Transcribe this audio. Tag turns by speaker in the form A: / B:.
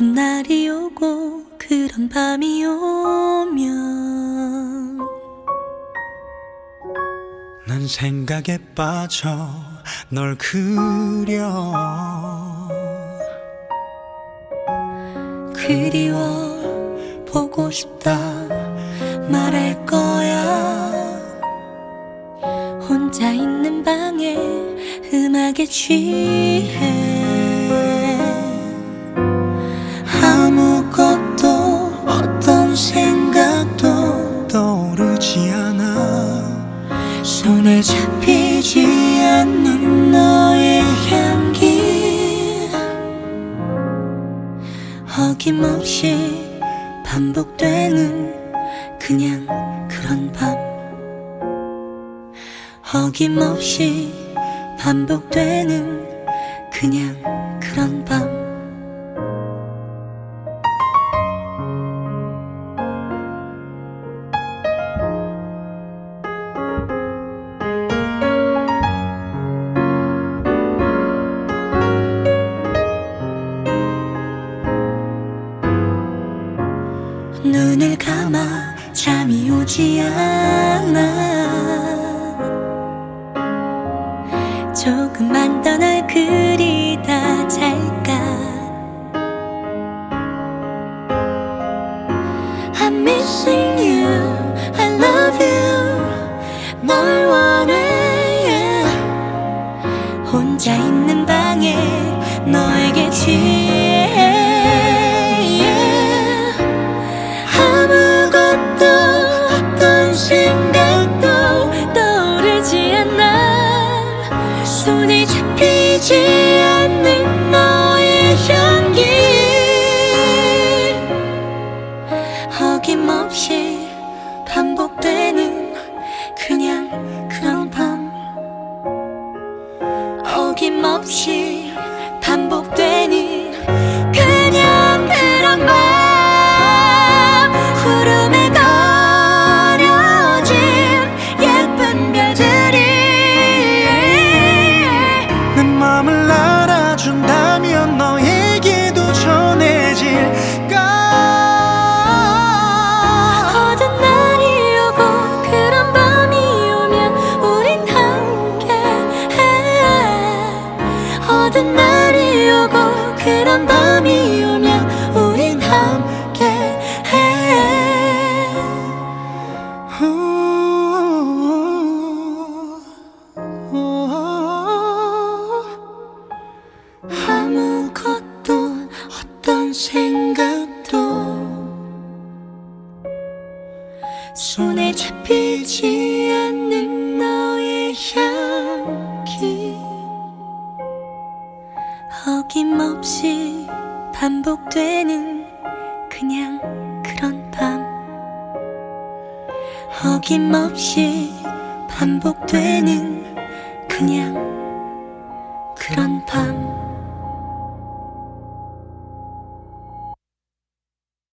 A: 어두운 날이 오고 그런 밤이 오면
B: 난 생각에 빠져 널 그려
A: 그리워 보고 싶다 말할 거야. 혼자 있는 방에 음악에 취해 어김없이 반복되는 그냥 그런 밤. 어김없이 반복되는 그냥 그런 밤 눈을 감아 잠이 오지 않아. 조금만 더 널 그리다 잘까. I'm missing you. I love you. 널 원해. yeah. 혼자 있는 방에 너에게 취 잡히지 않는 너의 향기. 어김없이 반복되는 그냥 그런 밤. 어김없이 날이 오고 그런 밤이 오면 우린 함께 해. 아무것도 어떤 생각도 손에 잡히지 않는 너의 향 어김없이 반복되는 그냥 그런 밤. 어김없이 반복되는 그냥 그런 밤